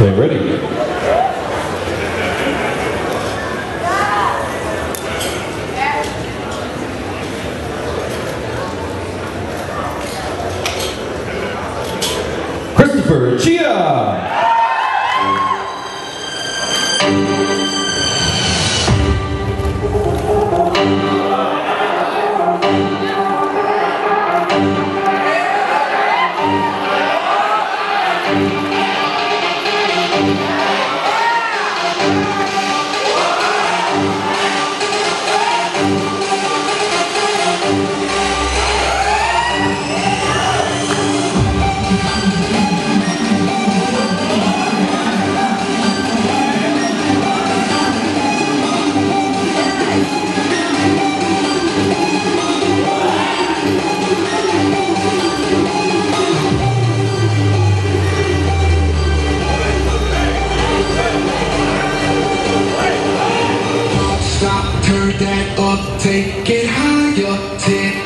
They ready. Christopher Chia. that up, take it higher, take